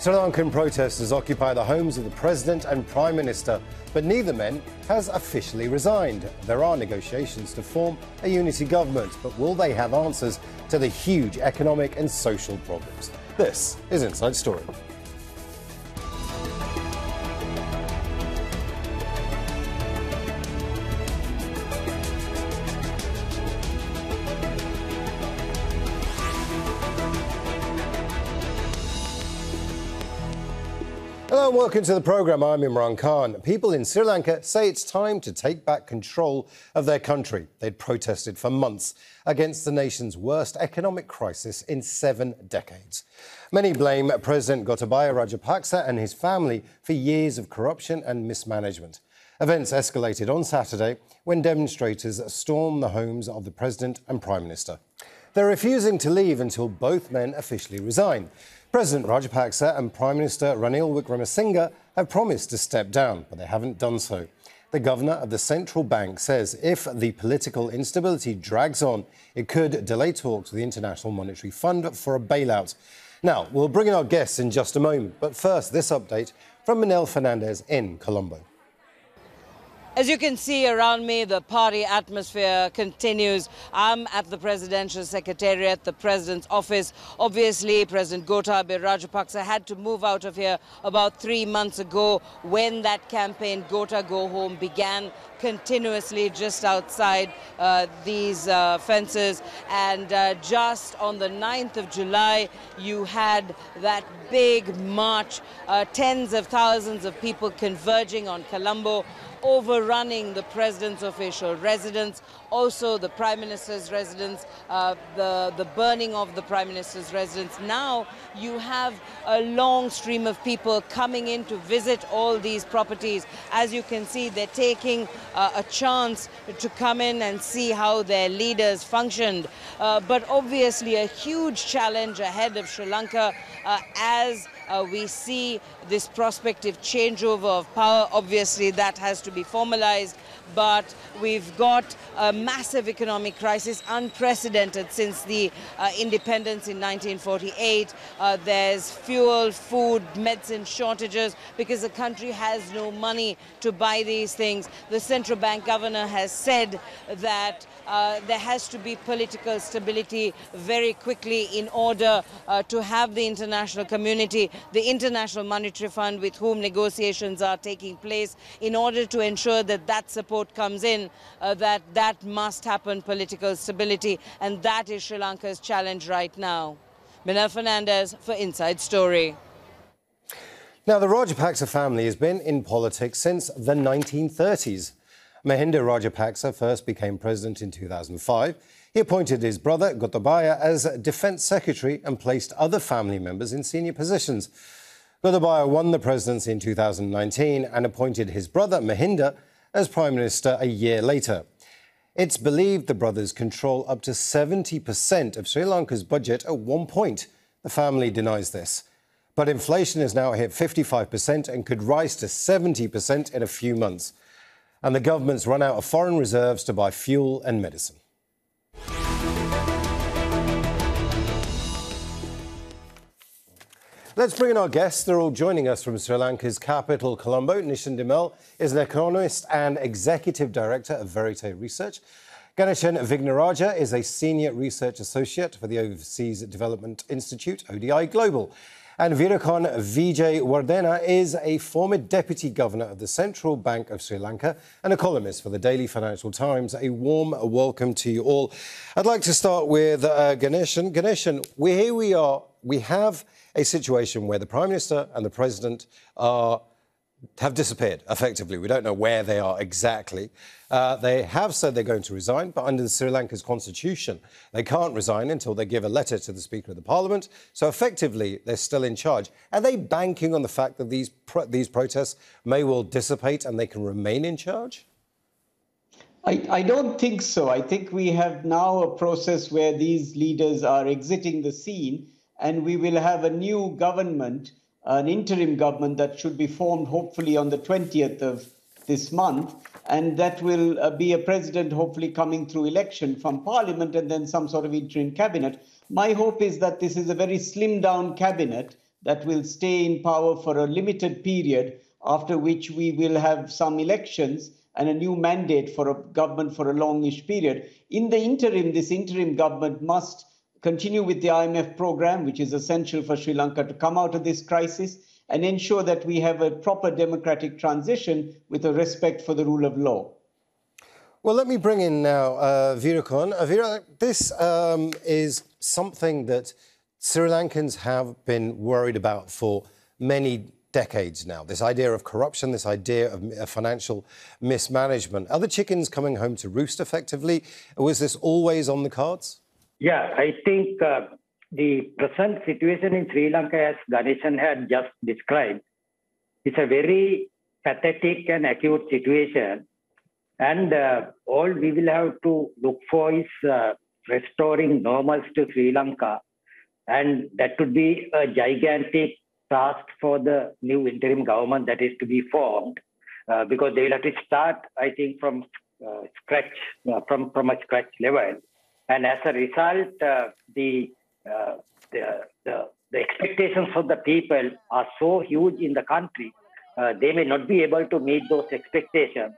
Sri Lankan protesters occupy the homes of the president and prime minister, but neither men has officially resigned. There are negotiations to form a unity government, but will they have answers to the huge economic and social problems? This is Inside Story. Welcome to the programme. I'm Imran Khan. People in Sri Lanka say it's time to take back control of their country. They'd protested for months against the nation's worst economic crisis in seven decades. Many blame President Gotabaya Rajapaksa and his family for years of corruption and mismanagement. Events escalated on Saturday when demonstrators stormed the homes of the president and prime minister. They're refusing to leave until both men officially resign. President Rajapaksa and Prime Minister Ranil Wickremesinghe have promised to step down, but they haven't done so. The governor of the central bank says if the political instability drags on, it could delay talks with the International Monetary Fund for a bailout. Now, we'll bring in our guests in just a moment, but first, this update from Minelle Fernandez in Colombo. As you can see around me, the party atmosphere continues. I'm at the presidential secretariat, the president's office. Obviously, President Gotabaya Rajapaksa had to move out of here about three months ago when that campaign, Gota Go Home, began continuously just outside uh, these uh, fences. And uh, just on the 9th of July, you had that big march, uh, tens of thousands of people converging on Colombo overrunning the president's official residence, also the prime minister's residence, uh, the, the burning of the prime minister's residence. Now you have a long stream of people coming in to visit all these properties. As you can see, they're taking uh, a chance to come in and see how their leaders functioned. Uh, but obviously a huge challenge ahead of Sri Lanka uh, as uh, we see this prospective changeover of power. Obviously, that has to be formalized, but we've got a massive economic crisis, unprecedented since the uh, independence in 1948. Uh, there's fuel, food, medicine shortages because the country has no money to buy these things. The central bank governor has said that uh, there has to be political stability very quickly in order uh, to have the international community, the International Monetary Fund with whom negotiations are taking place, in order to ensure that that support comes in, uh, that that must happen, political stability, and that is Sri Lanka's challenge right now. Minelle Fernandez for Inside Story. Now, the Rajapaksa family has been in politics since the 1930s. Mahinda Rajapaksa first became president in 2005. He appointed his brother Gotabaya as defense secretary and placed other family members in senior positions. Gotabaya won the presidency in 2019 and appointed his brother Mahinda as prime minister a year later. It's believed the brothers control up to 70% of Sri Lanka's budget at one point. The family denies this. But inflation has now hit 55% and could rise to 70% in a few months and the government's run out of foreign reserves to buy fuel and medicine. Let's bring in our guests. They're all joining us from Sri Lanka's capital, Colombo. Nishan de Mel is an economist and executive director of Verite Research. Ganeshan Wignaraja is a senior research associate for the Overseas Development Institute, ODI Global. And Weerakoon Wijewardena is a former deputy governor of the Central Bank of Sri Lanka and a columnist for the Daily Financial Times. A warm welcome to you all. I'd like to start with uh, Ganeshan. Ganeshan, we, here we are. We have a situation where the Prime Minister and the President are have disappeared effectively. We don't know where they are exactly. Uh, they have said they're going to resign, but under Sri Lanka's constitution, they can't resign until they give a letter to the Speaker of the Parliament. So effectively, they're still in charge. Are they banking on the fact that these pro- these protests may well dissipate and they can remain in charge? I, I don't think so. I think we have now a process where these leaders are exiting the scene, and we will have a new government an interim government that should be formed hopefully on the 20th of this month. And that will uh, be a president hopefully coming through election from parliament and then some sort of interim cabinet. My hope is that this is a very slim down cabinet that will stay in power for a limited period, after which we will have some elections and a new mandate for a government for a longish period. In the interim, this interim government must continue with the IMF program, which is essential for Sri Lanka to come out of this crisis, and ensure that we have a proper democratic transition with a respect for the rule of law. Well, let me bring in now uh, Weerakoon. Uh, Weera, this um, is something that Sri Lankans have been worried about for many decades now. This idea of corruption, this idea of uh, financial mismanagement. Are the chickens coming home to roost effectively? Was this always on the cards? Yeah, I think uh, the present situation in Sri Lanka, as Ganeshan had just described, is a very pathetic and acute situation. And uh, all we will have to look for is uh, restoring normals to Sri Lanka. And that would be a gigantic task for the new interim government that is to be formed, uh, because they will have to start, I think, from uh, scratch, uh, from, from a scratch level. And as a result, uh, the, the, the, the expectations of the people are so huge in the country, they may not be able to meet those expectations.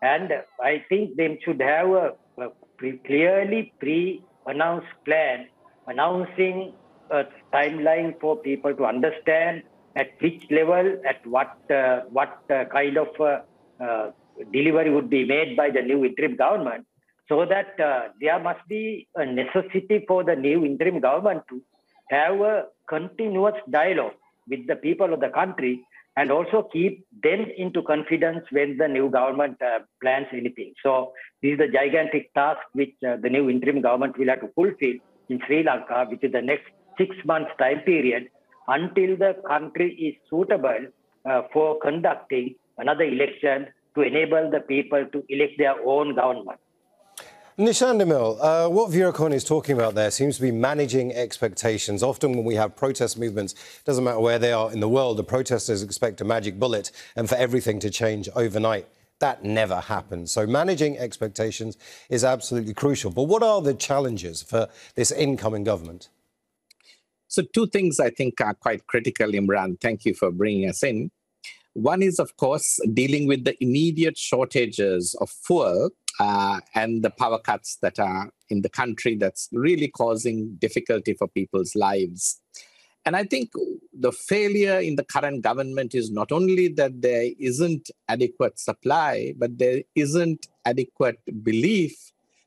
And I think they should have a, a pre- clearly pre-announced plan announcing a timeline for people to understand at which level, at what uh, what uh, kind of uh, uh delivery would be made by the new interim government, so that uh, there must be a necessity for the new interim government to have a continuous dialogue with the people of the country and also keep them into confidence when the new government uh, plans anything. So this is the gigantic task which uh, the new interim government will have to fulfill in Sri Lanka, which is the next six months time period until the country is suitable uh, for conducting another election to enable the people to elect their own government. Nishan de Mel, uh, what Weerakoon is talking about there seems to be managing expectations. Often when we have protest movements, it doesn't matter where they are in the world, the protesters expect a magic bullet and for everything to change overnight. That never happens. So managing expectations is absolutely crucial. But what are the challenges for this incoming government? So two things I think are quite critical, Imran. Thank you for bringing us in. One is, of course, dealing with the immediate shortages of fuel uh, and the power cuts that are in the country that's really causing difficulty for people's lives. And I think the failure in the current government is not only that there isn't adequate supply, but there isn't adequate belief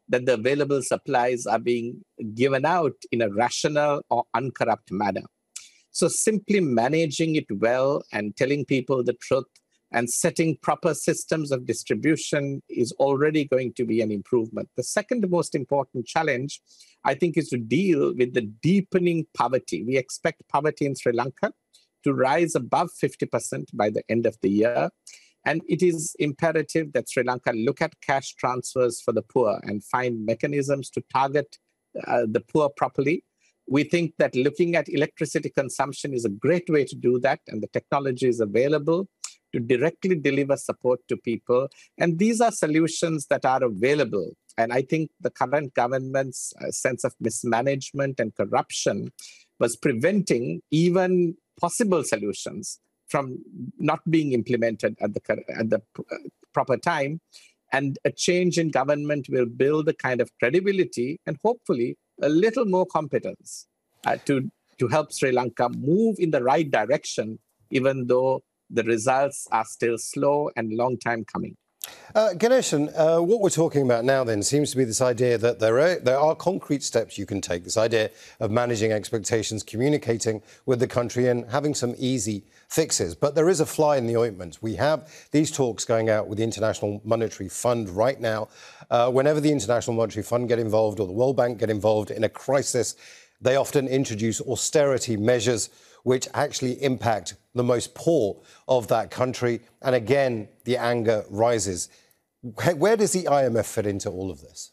that the available supplies are being given out in a rational or uncorrupt manner. So simply managing it well and telling people the truth and setting proper systems of distribution is already going to be an improvement. The second most important challenge, I think, is to deal with the deepening poverty. We expect poverty in Sri Lanka to rise above 50% by the end of the year. And it is imperative that Sri Lanka look at cash transfers for the poor and find mechanisms to target uh, the poor properly. We think that looking at electricity consumption is a great way to do that, and the technology is available to directly deliver support to people. And these are solutions that are available. And I think the current government's uh, sense of mismanagement and corruption was preventing even possible solutions from not being implemented at the, at the uh, proper time. And a change in government will build a kind of credibility and hopefully a little more competence uh, to, to help Sri Lanka move in the right direction, even though the results are still slow and long time coming. Uh, Ganeshan, uh, what we're talking about now then seems to be this idea that there are, there are concrete steps you can take, this idea of managing expectations, communicating with the country and having some easy fixes. But there is a fly in the ointment. We have these talks going out with the International Monetary Fund right now. Uh, whenever the International Monetary Fund get involved or the World Bank get involved in a crisis, they often introduce austerity measures which actually impact the most poor of that country. And again, the anger rises. Where does the IMF fit into all of this?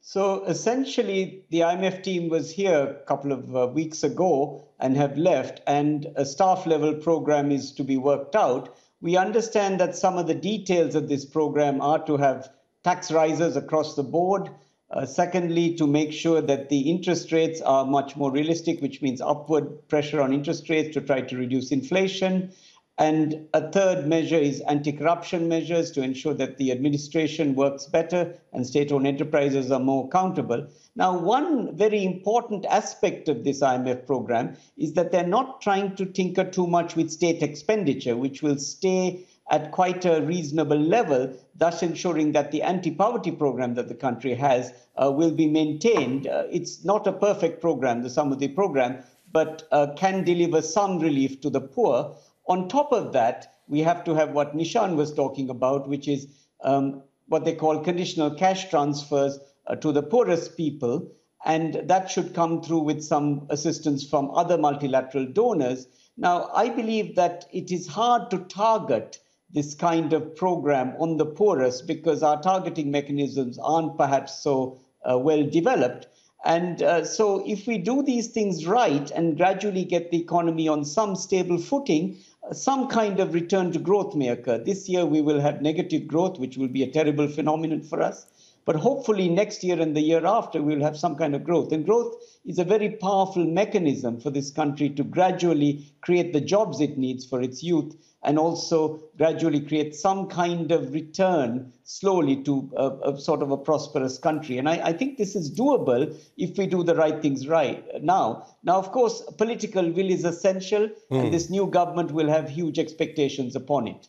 So essentially, the IMF team was here a couple of uh, weeks ago and have left, and a staff level program is to be worked out. We understand that some of the details of this program are to have tax rises across the board, Uh, secondly, to make sure that the interest rates are much more realistic, which means upward pressure on interest rates to try to reduce inflation. And a third measure is anti corruption measures to ensure that the administration works better and state owned enterprises are more accountable. Now, one very important aspect of this IMF program is that they're not trying to tinker too much with state expenditure, which will stay at quite a reasonable level, thus ensuring that the anti poverty program that the country has uh, will be maintained. Uh, it's not a perfect program, the Samurdhi program, but uh, can deliver some relief to the poor. On top of that, we have to have what Nishan was talking about, which is um, what they call conditional cash transfers uh, to the poorest people. And that should come through with some assistance from other multilateral donors. Now, I believe that it is hard to target this kind of program on the poorest because our targeting mechanisms aren't perhaps so uh, well developed. And uh, so, if we do these things right and gradually get the economy on some stable footing, some kind of return to growth may occur. This year, we will have negative growth, which will be a terrible phenomenon for us. But hopefully, next year and the year after, we'll have some kind of growth. And growth is a very powerful mechanism for this country to gradually create the jobs it needs for its youth and also gradually create some kind of return slowly to a, a sort of a prosperous country. And I, I, think this is doable if we do the right things right now. Now, of course, political will is essential, mm. and hmm. this new government will have huge expectations upon it.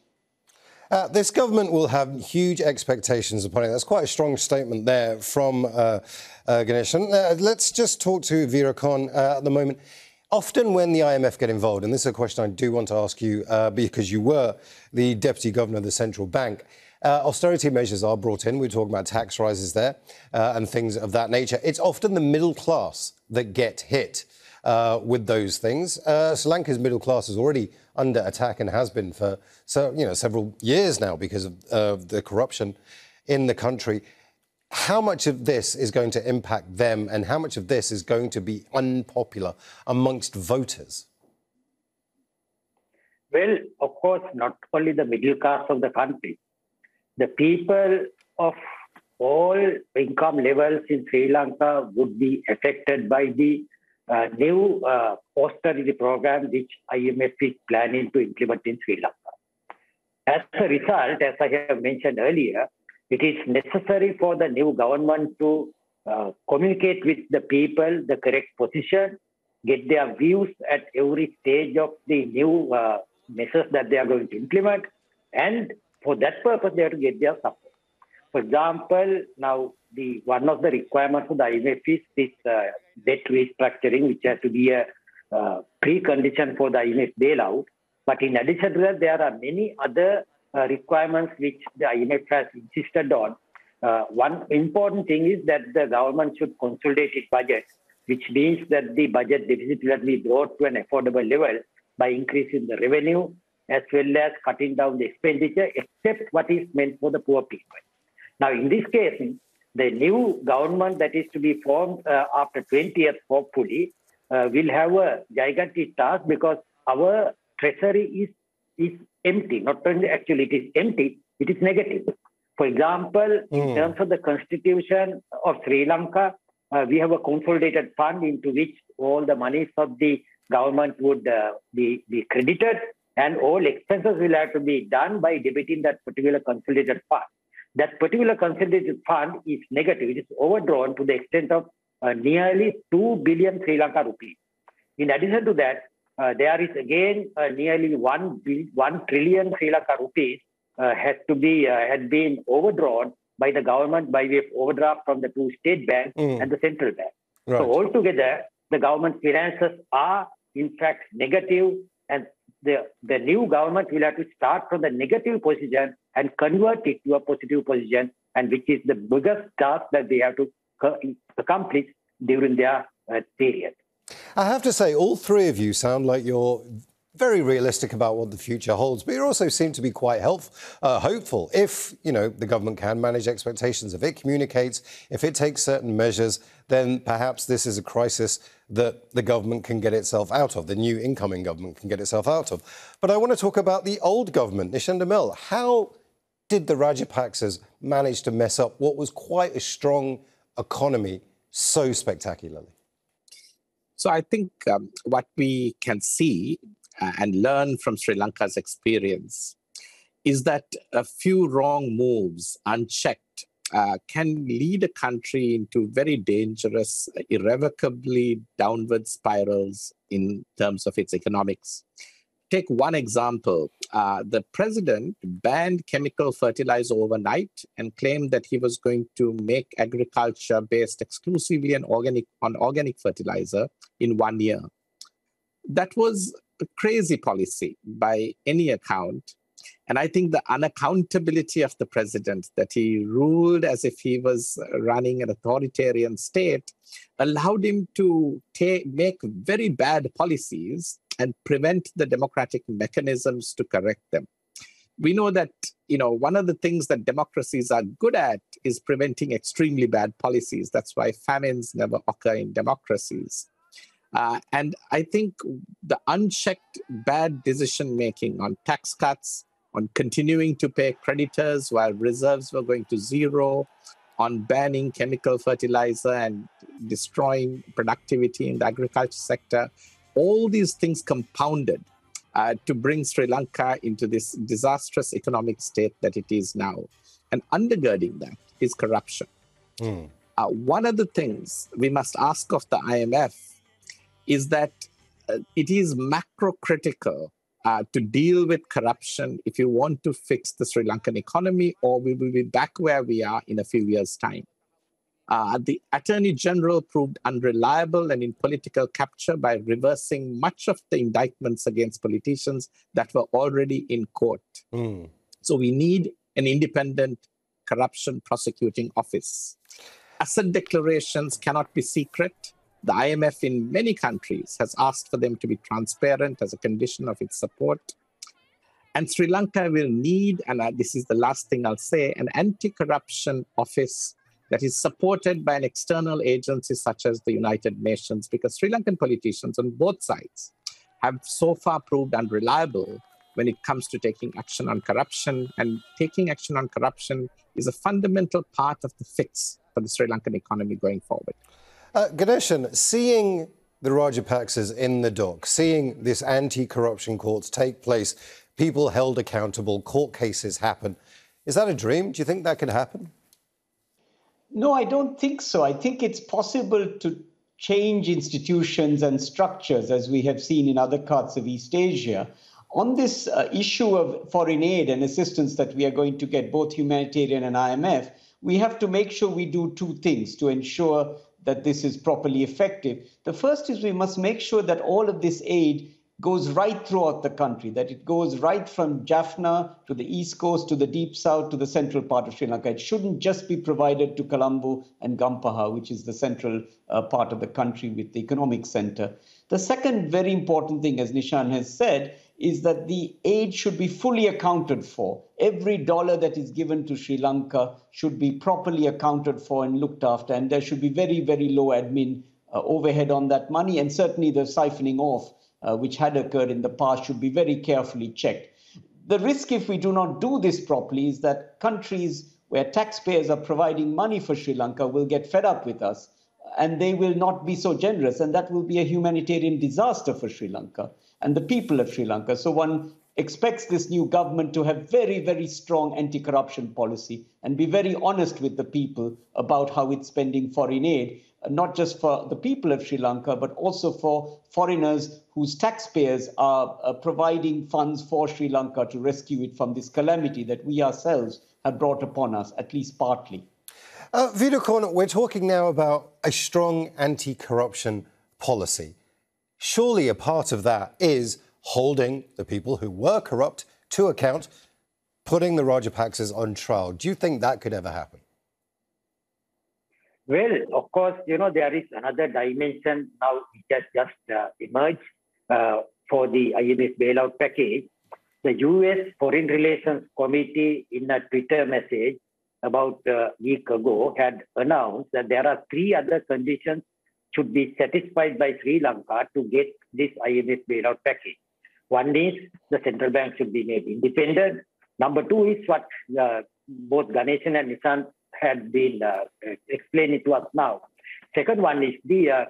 Uh, this government will have huge expectations upon it. That's quite a strong statement there from uh, uh, Ganeshan. Uh, let's just talk to Weerakoon uh, at the moment. Often, when the IMF get involved, and this is a question I do want to ask you uh, because you were the deputy governor of the central bank, uh, austerity measures are brought in. We're talking about tax rises there uh, and things of that nature. It's often the middle class that get hit uh, with those things. Uh, Sri Lanka's middle class is already under attack and has been for so, you know, several years now because of the corruption in the country how much of this is going to impact them and how much of this is going to be unpopular amongst voters? Well, of course, not only the middle class of the country, the people of all income levels in Sri Lanka would be affected by the uh, new uh, austerity program which IMF is planning to implement in Sri Lanka. As a result, as I have mentioned earlier, it is necessary for the new government to uh, communicate with the people the correct position, get their views at every stage of the new uh, measures that they are going to implement, and for that purpose, they have to get their support. For example, now the one of the requirements of the IMF is this uh, debt restructuring, which has to be a uh, precondition for the IMF bailout. But in addition to that, there are many other requirements which the IMF has insisted on. Uh, one important thing is that the government should consolidate its budget, which means that the budget deficit will be brought to an affordable level by increasing the revenue as well as cutting down the expenditure, except what is meant for the poor people. Now, in this case, the new government that is to be formed uh, after 20th, hopefully, uh, will have a gigantic task because our treasury is is empty. Not only actually it is empty, it is negative. For example, mm. in hmm. terms of the constitution of Sri Lanka, uh, we have a consolidated fund into which all the monies of the government would uh, be, be credited and all expenses will have to be done by debiting that particular consolidated fund. That particular consolidated fund is negative. It is overdrawn to the extent of uh, nearly 2 billion Sri Lanka rupees. In addition to that, there is again uh, nearly 1, 1 trillion Sri Lanka rupees uh, has to be uh, had been overdrawn by the government by way of overdraft from the two state banks mm. and the central bank. Right. So altogether, the government finances are in fact negative, and the the new government will have to start from the negative position and convert it to a positive position, and which is the biggest task that they have to accomplish during their uh, period. I have to say, all three of you sound like you're very realistic about what the future holds, but you also seem to be quite uh, hopeful. If you know the government can manage expectations, if it communicates, if it takes certain measures, then perhaps this is a crisis that the government can get itself out of. The new incoming government can get itself out of. But I want to talk about the old government, Nishan de Mel. How did the Rajapaksas manage to mess up what was quite a strong economy so spectacularly? So I think um, what we can see uh, and learn from Sri Lanka's experience is that a few wrong moves unchecked uh, can lead a country into very dangerous, irrevocably downward spirals in terms of its economics. Take one example. Uh, the president banned chemical fertilizer overnight and claimed that he was going to make agriculture based exclusively on organic, on organic fertilizer in one year. That was a crazy policy by any account and I think the unaccountability of the president, that he ruled as if he was running an authoritarian state, allowed him to take, make very bad policies and prevent the democratic mechanisms to correct them. We know that you know one of the things that democracies are good at is preventing extremely bad policies. That's why famines never occur in democracies. Uh, and I think the unchecked bad decision making on tax cuts, on continuing to pay creditors while reserves were going to zero, on banning chemical fertilizer and destroying productivity in the agriculture sector. All these things compounded uh, to bring Sri Lanka into this disastrous economic state that it is now. And undergirding that is corruption. Mm. Uh, one of the things we must ask of the IMF is that uh, it is macro critical uh, to deal with corruption if you want to fix the Sri Lankan economy, or we will be back where we are in a few years' time. Uh, the Attorney General proved unreliable and in political capture by reversing much of the indictments against politicians that were already in court. Mm. So we need an independent corruption prosecuting office. Asset declarations cannot be secret. The IMF in many countries has asked for them to be transparent as a condition of its support. And Sri Lanka will need, and this is the last thing I'll say, an anti corruption office that is supported by an external agency such as the United Nations, because Sri Lankan politicians on both sides have so far proved unreliable when it comes to taking action on corruption. And taking action on corruption is a fundamental part of the fix for the Sri Lankan economy going forward. Uh, Ganeshan, seeing the Rajapaksas in the dock, seeing this anti-corruption courts take place, people held accountable, court cases happen, is that a dream? Do you think that can happen? No, I don't think so. I think it's possible to change institutions and structures as we have seen in other parts of East Asia. On this uh, issue of foreign aid and assistance that we are going to get, both humanitarian and IMF, we have to make sure we do two things to ensure that this is properly effective. The first is we must make sure that all of this aid goes right throughout the country, that it goes right from Jaffna to the east coast to the deep south to the central part of Sri Lanka. It shouldn't just be provided to Colombo and Gampaha, which is the central uh, part of the country with the economic center. The second very important thing, as Nishan has said, is that the aid should be fully accounted for. Every dollar that is given to Sri Lanka should be properly accounted for and looked after, and there should be very, very low admin uh, overhead on that money, and certainly the siphoning off, uh, which had occurred in the past, should be very carefully checked. The risk, if we do not do this properly, is that countries where taxpayers are providing money for Sri Lanka will get fed up with us and they will not be so generous, and that will be a humanitarian disaster for Sri Lanka and the people of Sri Lanka. So one expects this new government to have very, very strong anti-corruption policy and be very honest with the people about how it's spending foreign aid, not just for the people of Sri Lanka, but also for foreigners whose taxpayers are uh, providing funds for Sri Lanka to rescue it from this calamity that we ourselves have brought upon us, at least partly. Uh, we're talking now about a strong anti-corruption policy. Surely a part of that is holding the people who were corrupt to account, putting the Rajapaksas on trial. Do you think that could ever happen? Well, of course, you know, there is another dimension now which has just uh, emerged uh, for the IMF bailout package. The US Foreign Relations Committee, in a Twitter message about a week ago, had announced that there are three other conditions should be satisfied by Sri Lanka to get this IMF bailout package. One is the central bank should be made independent. Number two is what uh, both Ganeshan and Nishan had been uh, explained to us now. Second one is the uh,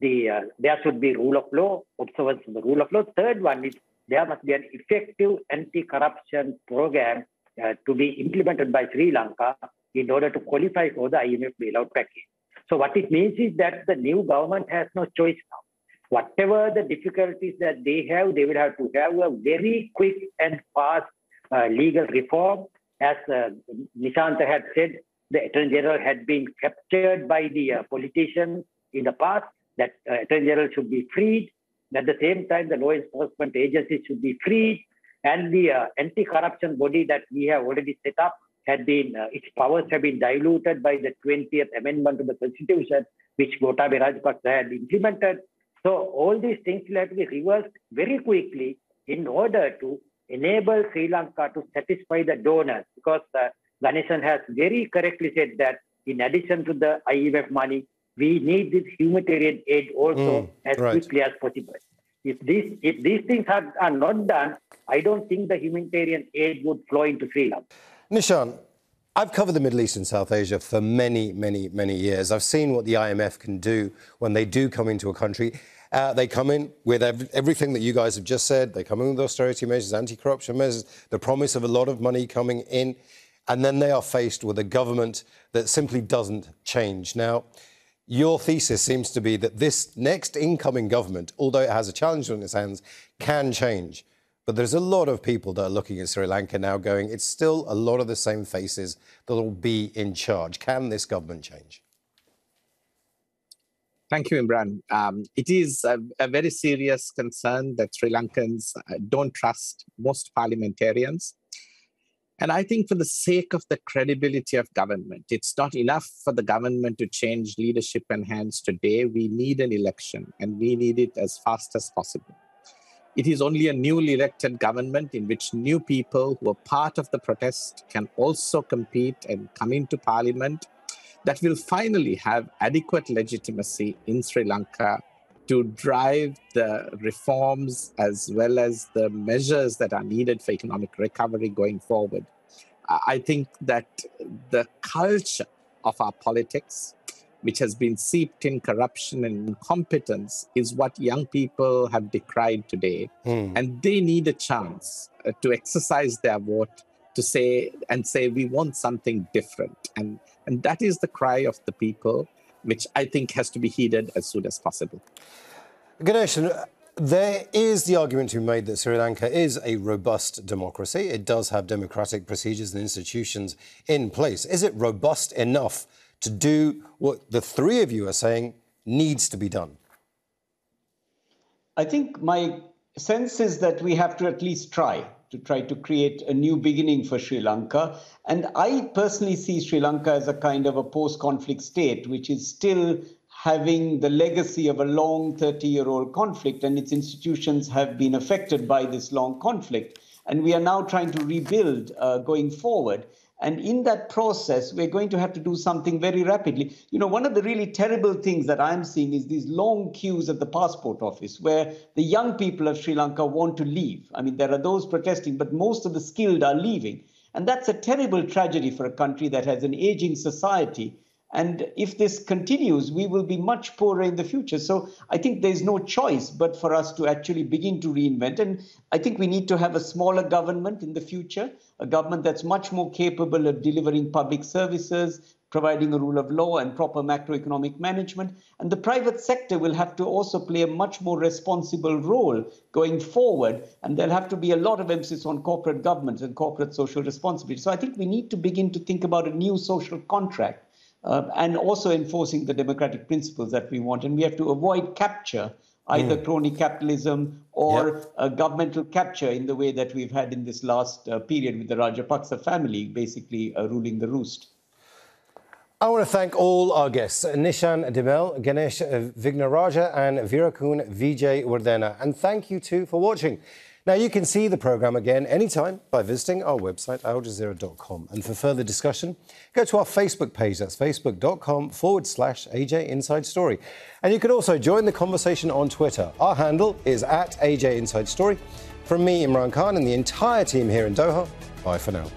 the uh, there should be rule of law, observance of the rule of law. Third one is there must be an effective anti-corruption program to be implemented by Sri Lanka in order to qualify for the IMF bailout package. So what it means is that the new government has no choice now. Whatever the difficulties that they have, they will have to have a very quick and fast uh, legal reform. As uh, Nishanta had said, the Attorney General had been captured by the uh, politicians in the past, that uh, Attorney General should be freed. At the same time, the law enforcement agencies should be freed. And the uh, anti-corruption body that we have already set up had been, uh, its powers have been diluted by the 20th Amendment to the Constitution, which Gotabaya Rajapaksa had implemented. So all these things will have to be reversed very quickly in order to enable Sri Lanka to satisfy the donors because uh, Ganeshan has very correctly said that in addition to the IMF money, we need this humanitarian aid also mm, as right. quickly as possible. If these if these things are, are not done, I don't think the humanitarian aid would flow into Sri Lanka. Nishan, I've covered the Middle East and South Asia for many, many, many years. I've seen what the IMF can do when they do come into a country. Uh, they come in with ev- everything that you guys have just said. They come in with austerity measures, anti corruption measures, the promise of a lot of money coming in. And then they are faced with a government that simply doesn't change. Now, your thesis seems to be that this next incoming government, although it has a challenge on its hands, can change. But there's a lot of people that are looking at Sri Lanka now going, it's still a lot of the same faces that will be in charge. Can this government change? Thank you, Imran. Um, it is a, a, very serious concern that Sri Lankans uh, don't trust most parliamentarians. And I think, for the sake of the credibility of government, it's not enough for the government to change leadership and hands today. We need an election, and we need it as fast as possible. It is only a newly elected government in which new people who are part of the protest can also compete and come into parliament that will finally have adequate legitimacy in Sri Lanka to drive the reforms as well as the measures that are needed for economic recovery going forward. I think that the culture of our politics, which has been seeped in corruption and incompetence, is what young people have decried today. Mm. And they need a chance uh, to exercise their vote to say and say, we want something different. And and that is the cry of the people, which I think has to be heeded as soon as possible. Ganesh, there is the argument to be made that Sri Lanka is a robust democracy. It does have democratic procedures and institutions in place. Is it robust enough to do what the three of you are saying needs to be done? I think my sense is that we have to at least try to try to create a new beginning for Sri Lanka. And I personally see Sri Lanka as a kind of a post conflict state, which is still having the legacy of a long 30 year old conflict, and its institutions have been affected by this long conflict. And we are now trying to rebuild uh, going forward. And in that process, we're going to have to do something very rapidly. You know, one of the really terrible things that I'm seeing is these long queues at the passport office where the young people of Sri Lanka want to leave. I mean, there are those protesting, but most of the skilled are leaving. And that's a terrible tragedy for a country that has an aging society and if this continues, we will be much poorer in the future. So I think there's no choice but for us to actually begin to reinvent. And I think we need to have a smaller government in the future, a government that's much more capable of delivering public services, providing a rule of law and proper macroeconomic management. And the private sector will have to also play a much more responsible role going forward. And there'll have to be a lot of emphasis on corporate governance and corporate social responsibility. So I think we need to begin to think about a new social contract uh, and also enforcing the democratic principles that we want. And we have to avoid capture, either mm. crony capitalism or yep. governmental capture in the way that we've had in this last uh, period with the Rajapaksa family basically uh, ruling the roost. I want to thank all our guests, Nishan de Mel, Ganesh Wignaraja and Weerakoon Wijewardena. And thank you too for watching. Now, you can see the programme again anytime by visiting our website, aljazeera.com. And for further discussion, go to our Facebook page. That's facebook.com forward slash AJ Inside Story. And you can also join the conversation on Twitter. Our handle is at AJ Inside Story. From me, Imran Khan, and the entire team here in Doha, bye for now.